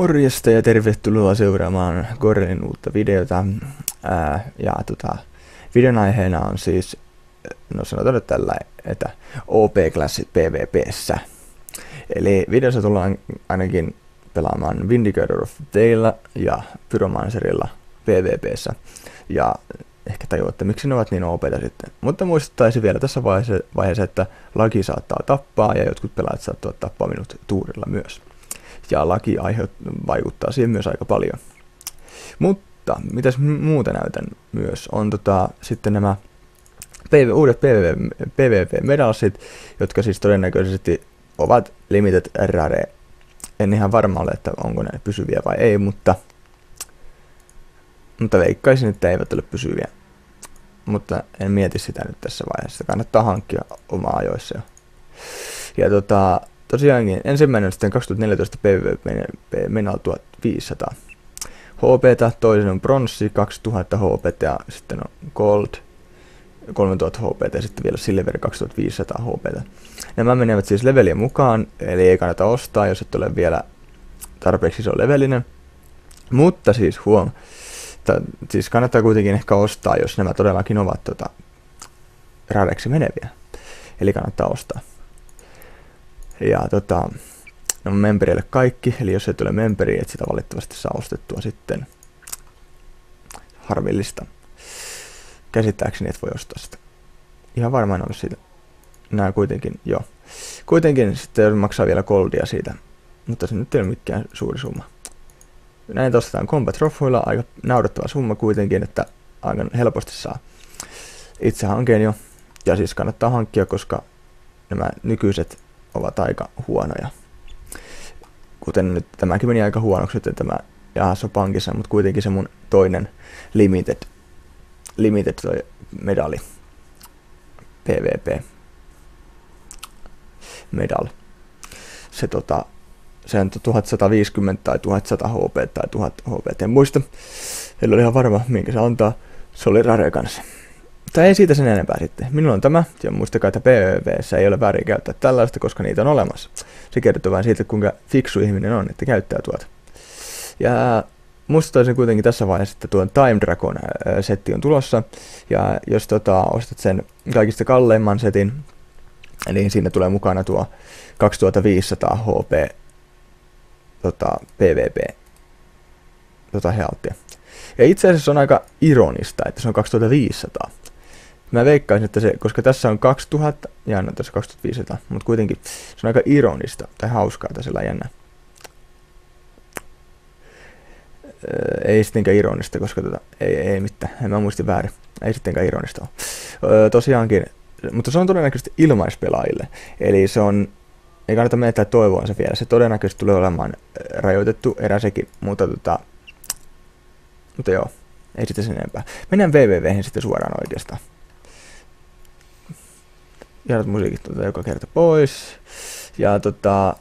Morjesta ja tervetuloa seuraamaan Gorenin uutta videota. Ää, ja tota, videon aiheena on siis, no sanotaan nyt tällä, että OP-klassit PvPssä. Eli videossa tullaan ainakin pelaamaan Vindicator of Dale ja Pyromancerilla PvPssä. Ja ehkä tajuatte, miksi ne ovat niin OPta sitten. Mutta muistuttaisin vielä tässä vaiheessa, vaiheessa, että laki saattaa tappaa ja jotkut pelaajat saattavat tappaa minut tuurilla myös ja laki aiheut, vaikuttaa siihen myös aika paljon. Mutta mitäs muuta näytän myös, on tota, sitten nämä PV, uudet PvP, PvP-medalsit, jotka siis todennäköisesti ovat limited rare. En ihan varma ole, että onko ne pysyviä vai ei, mutta, mutta veikkaisin, että eivät ole pysyviä. Mutta en mieti sitä nyt tässä vaiheessa. Kannattaa hankkia omaa ajoissa jo. Ja tota, tosiaankin ensimmäinen on sitten 2014 PvP Menal 1500 HP, toinen on Bronssi 2000 HP ja sitten on Gold 3000 HP ja sitten vielä Silver 2500 HP. Nämä menevät siis levelien mukaan, eli ei kannata ostaa, jos et ole vielä tarpeeksi iso levelinen. Mutta siis huom, ta, siis kannattaa kuitenkin ehkä ostaa, jos nämä todellakin ovat tota, rareksi meneviä. Eli kannattaa ostaa. Ja tota, no memberille kaikki, eli jos et ole memberi, et sitä valitettavasti saa ostettua sitten harmillista. Käsittääkseni et voi ostaa sitä. Ihan varmaan ole siitä. Nää kuitenkin, joo. Kuitenkin sitten maksaa vielä goldia siitä, mutta se nyt ei ole mikään suuri summa. Näin ostetaan Combat Trophyilla, aika naurettava summa kuitenkin, että aika helposti saa itse hankeen jo. Ja siis kannattaa hankkia, koska nämä nykyiset ovat aika huonoja. Kuten nyt tämäkin meni aika huonoksi, että tämä Jahasso pankissa, mutta kuitenkin se mun toinen limited, limited toi medali, PvP medal. Se tota, se on 1150 tai 1100 HP tai 1000 HP, en muista. En ole ihan varma, minkä se antaa. Se oli rare kanssa. Tai ei siitä sen enempää sitten. Minulla on tämä, ja muistakaa, että PvPssä ei ole väärin käyttää tällaista, koska niitä on olemassa. Se kertoo vain siitä, kuinka fiksu ihminen on, että käyttää tuota. Ja muistuttaisin kuitenkin tässä vaiheessa, että tuon Time Dragon setti on tulossa, ja jos tota, ostat sen kaikista kalleimman setin, niin siinä tulee mukana tuo 2500 HP tota, PvP tota, healthia. Ja itse asiassa on aika ironista, että se on 2500. Mä veikkaisin, että se, koska tässä on 2000 ja no tässä 2500, mutta kuitenkin se on aika ironista tai hauskaa täsellä jännä. Öö, ei sittenkään ironista, koska tota, ei, ei mitään, en mä muisti väärin. Ei sittenkään ironista ole. Öö, tosiaankin, mutta se on todennäköisesti ilmaispelaajille. Eli se on, ei kannata menettää toivoansa vielä. Se todennäköisesti tulee olemaan rajoitettu erä sekin, mutta tota, mutta joo, ei sitten sen enempää. Mennään www sitten suoraan oikeastaan hienot musiikit tuota joka kerta pois. Ja tota,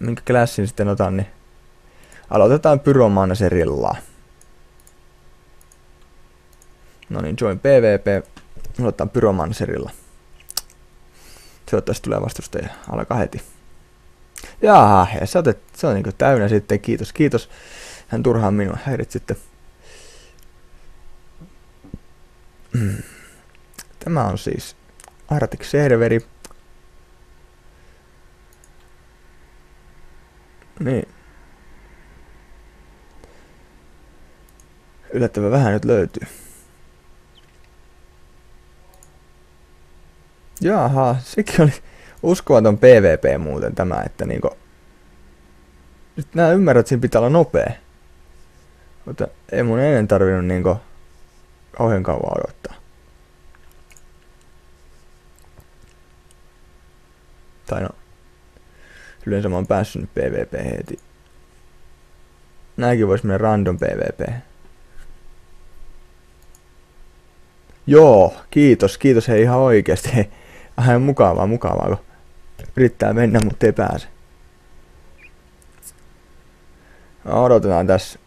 minkä klassin sitten otan, niin aloitetaan Pyromancerilla. No niin, join PvP. Aloitetaan Pyromancerilla. Toivottavasti tulee vastustaja. Alkaa heti. Jaha, ja sä otet, se on niinku täynnä sitten. Kiitos, kiitos. Hän turhaan minua häirit sitten. Tämä on siis Arctic-serveri. Niin. Yllättävän vähän nyt löytyy. Jaha, sekin oli uskomaton PvP muuten tämä, että niinku... Nyt nää ymmärrät, että siinä pitää olla nopea. Mutta ei mun ennen tarvinnut niinku kauhean kauan odottaa. Tai no, yleensä mä oon päässyt PvP heti. Nääkin vois mennä random PvP. Joo, kiitos, kiitos hei ihan oikeesti. Vähän mukavaa, mukavaa, kun yrittää mennä, mutta ei pääse. No, odotetaan tässä.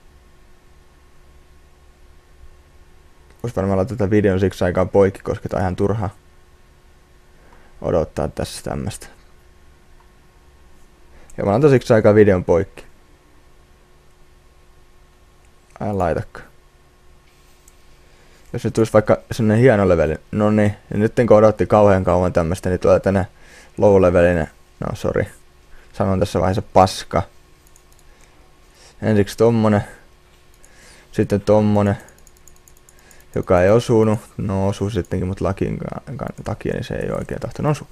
Vois varmaan laittaa tätä videon siksi aikaa poikki, koska tää on ihan turha odottaa tässä tämmöstä. Ja mä oon tosiksi aikaa videon poikki. Ai laitakaan. Jos nyt tulisi vaikka sellainen hieno leveli, no niin, nyt kun odotti kauhean kauan tämmöstä, niin tulee tänne low levelinen, no sorry, sanon tässä vaiheessa paska. Ensiksi tommonen, sitten tommonen, joka ei osunut, no osuu sittenkin, mutta lakin takia niin se ei oikein tahtonut osua.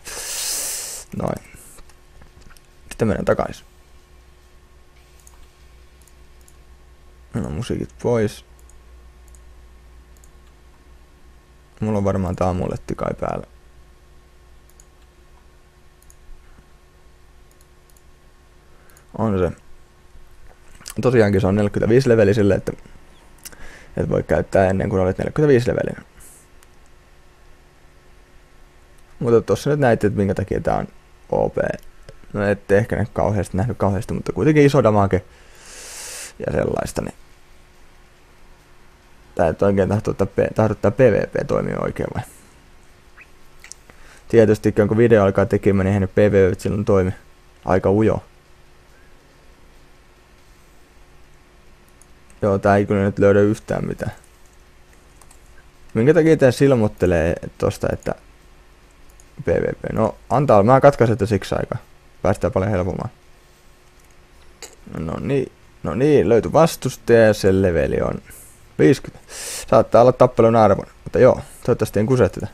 Noin. Sitten menen takaisin. No musiikit pois. Mulla on varmaan tää amuletti kai päällä. On se. Tosiaankin se on 45 leveli sille, että et voi käyttää ennen kuin olet 45 levelin. Mutta tossa nyt näitte, että minkä takia tää on OP. No ette ehkä ne kauheasti nähnyt kauheasti, mutta kuitenkin iso damage ja sellaista, niin tää et oikein tahdottaa PvP toimia oikein vai? Tietysti kun video alkaa tekemään, niin eihän PvP silloin toimi aika ujo. Joo, tää ei kyllä nyt löydä yhtään mitään. Minkä takia tää silmuttelee tosta, että PvP? No, antaa, mä katkaisen että siksi aika. Päästään paljon helpommin. No niin, no niin, löytyi vastustaja ja sen leveli on 50. Saattaa olla tappelun arvon, mutta joo, toivottavasti en kuse tätä.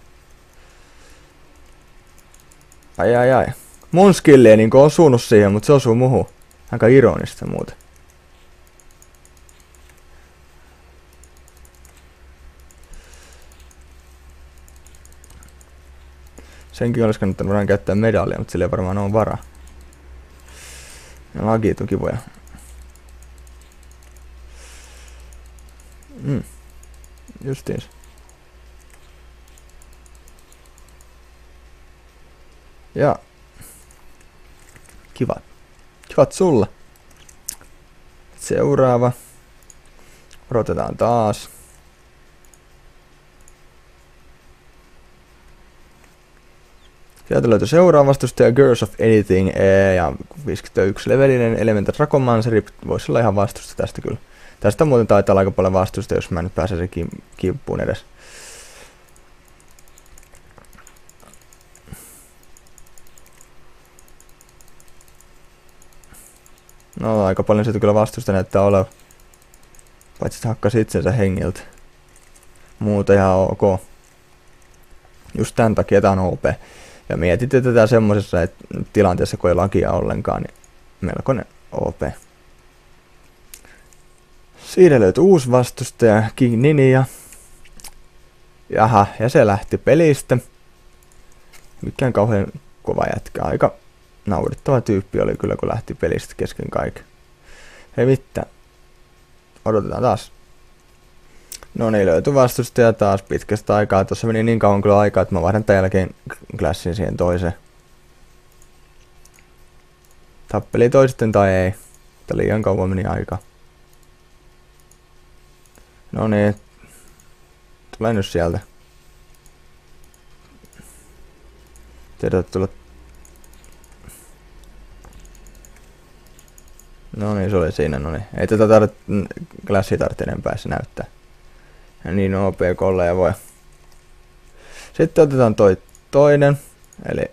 Ai ai ai. Mun skilli ei niinku osunut siihen, mutta se osuu muhu. Aika ironista muuten. Senkin olisi kannattanut käyttää medallia, mutta sillä ei varmaan ole varaa. Ja lagit on kivoja. Mm. Justiins. Ja. Kivat. Kivat sulla. Seuraava. Odotetaan taas. Sieltä löytyy seuraava vastustaja Girls of Anything e, ja 51 levelinen Elemental Dragonmanceri. Voisi olla ihan vastusta tästä kyllä. Tästä muuten taitaa olla aika paljon vastusta, jos mä nyt pääsen sen kim- kimppuun edes. No aika paljon sieltä kyllä vastusta näyttää olevan. Paitsi että hakkasi itsensä hengiltä. Muuta ihan ok. Just tämän takia tää on OP. Ja mietitte tätä semmoisessa tilanteessa, kun ei lakia ollenkaan, niin melkoinen OP. Siinä löytyi uusi vastustaja, King Nini, ja Jaha, ja se lähti pelistä. Mikään kauhean kova jätkä. Aika naurettava tyyppi oli kyllä, kun lähti pelistä kesken kaiken. Hei mitään. Odotetaan taas. No niin, löytyi vastustaja taas pitkästä aikaa. Tuossa meni niin kauan kyllä aikaa, että mä vaihdan tämän jälkeen klassin siihen toiseen. Tappeli toisten tai ei. Mutta liian kauan meni aikaa. No niin. Tule nyt sieltä. Tervetuloa. No niin, se oli siinä, no niin. Ei tätä tarvitse, klassi tarvitse enempää se näyttää. Niin OP ja voi. Sitten otetaan toi toinen, eli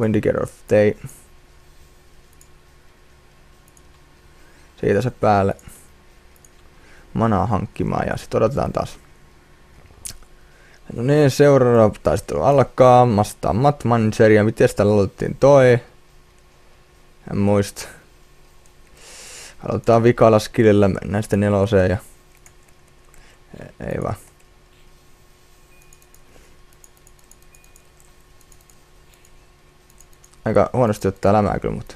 Vindicator of Day. Siitä se päälle manaa hankkimaan ja sitten odotetaan taas. No niin, seuraava taistelu alkaa. Mastaa Mat Manageria. Miten sitä toi? En muista. Aloitetaan vikalla skillillä, mennään sitten neloseen ja... Ei vaan. Aika huonosti ottaa lämää kyllä, mutta...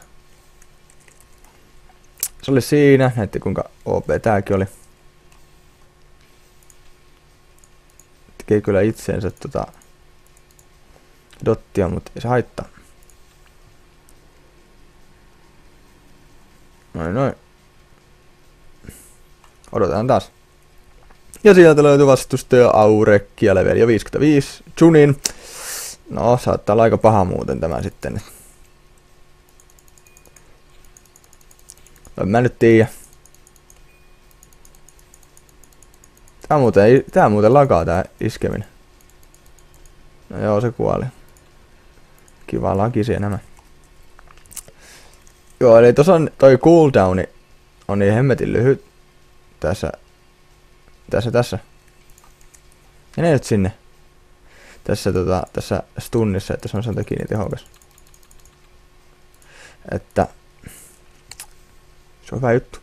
Se oli siinä, näette kuinka OP tääkin oli. Tekee kyllä itseensä tota... Dottia, mutta ei se haittaa. Noin noin. Odotetaan taas. Ja sieltä löytyy vastustaja Aurekki ja levelia 55. Junin. No, saattaa olla aika paha muuten tämä sitten. No, mä nyt tiiä. Tää muuten, tää muuten lakaa tää iskeminen. No joo, se kuoli. Kiva lakisi nämä. Joo, eli tuossa on toi cooldowni on niin hemmetin lyhyt tässä, tässä, tässä. Mene nyt sinne. Tässä, tota, tässä stunnissa, että se on sen takia niin tehokas. Että se on hyvä juttu.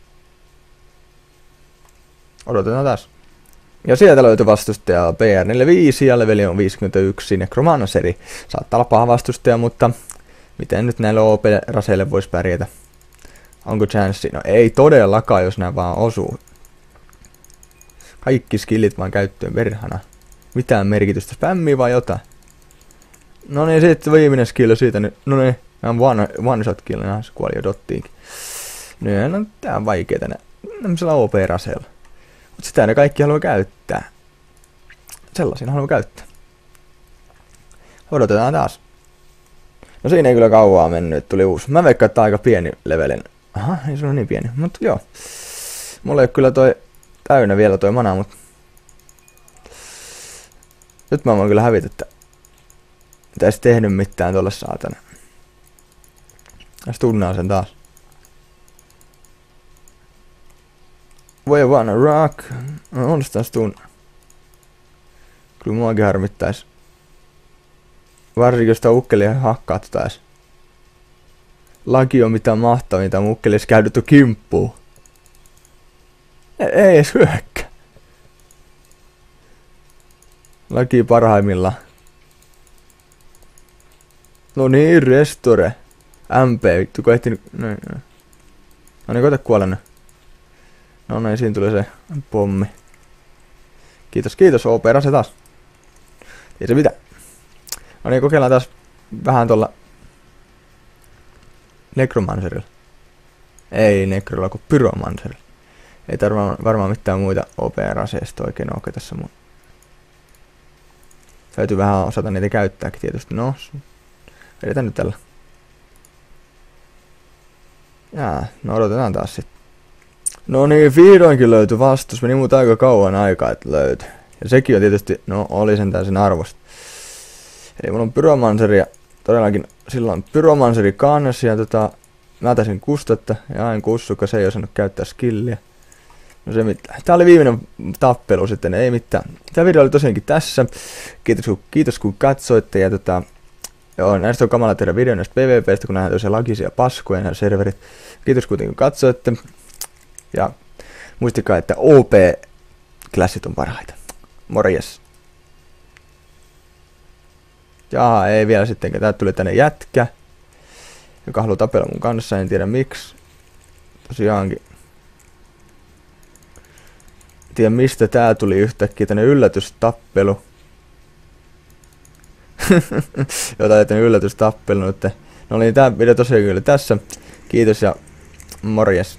Odotetaan taas. Ja sieltä löytyi vastustaja PR45 ja leveli on 51 Necromanceri. Saattaa olla paha vastustaja, mutta miten nyt näille OP-raseille voisi pärjätä? Onko chanssi? No ei todellakaan, jos nämä vaan osuu. Kaikki skillit vaan käyttöön verhana. Mitään merkitystä. Spämmi vai jotain? No niin, sitten viimeinen skill siitä nyt. No niin, one, one shot kill, nah, se kuoli jo dottiinkin. No, no tää on vaikeeta nää. Tämmöisellä OP-raseella. Mut sitä ne kaikki haluaa käyttää. Sellaisia haluaa käyttää. Odotetaan taas. No siinä ei kyllä kauaa mennyt, tuli uusi. Mä veikkaan, että aika pieni levelin Aha, ei se ole niin pieni. Mutta joo. Mulla ei kyllä toi täynnä vielä toi mana, mutta... Nyt mä voin kyllä hävitä, että... Mitä edes tehnyt mitään tolle saatana. Ja tunnaa sen taas. We wanna rock. No, on sitä stun. Kyllä muakin harmittais. Varsinkin jos sitä ukkelia hakkaa tota edes laki on mitä mahtavinta mukkelis käydytty kimppuun. Ei, ei edes hyökkä. Laki parhaimmilla. No niin, restore. MP, vittu, kun ehtinyt... No, no. no niin, koita kuolla No niin, siinä tuli se pommi. Kiitos, kiitos, OP, se taas. Ei se mitä. No niin, kokeillaan taas vähän tuolla Necromancerilla. Ei Necrolla, kuin Pyromancerilla. Ei tarvitse varmaan mitään muita OP-raseista oikein ole tässä mun. Täytyy vähän osata niitä käyttääkin tietysti. No, vedetään nyt tällä. Jaa, no odotetaan taas sitten. No niin, vihdoinkin löytyi vastus. Meni muuta aika kauan aikaa, että löytyi. Ja sekin on tietysti, no oli sen täysin arvosta. Eli mulla on pyromanseria todellakin silloin pyromanseri kannes ja tota, mä taisin kustetta ja aina kussuka, se ei osannut käyttää skilliä. No se mitään. Tää oli viimeinen tappelu sitten, ei mitään. Tää video oli tosiaankin tässä. Kiitos kun, kiitos kun katsoitte ja tota, Joo, näistä on kamala tehdä video näistä PvPstä, kun nähdään tosiaan lagisia paskuja nämä serverit. Kiitos kuitenkin kun katsoitte. Ja muistakaa, että OP-klassit on parhaita. Morjes. Jaa, ei vielä sitten, Tää tuli tänne jätkä, joka haluaa tapella mun kanssa, en tiedä miksi. Tosiaankin. Tiedä mistä tää tuli yhtäkkiä, tänne yllätystappelu. Jotain tänne yllätystappelu nyt. No niin, tää video tosiaan kyllä tässä. Kiitos ja morjes.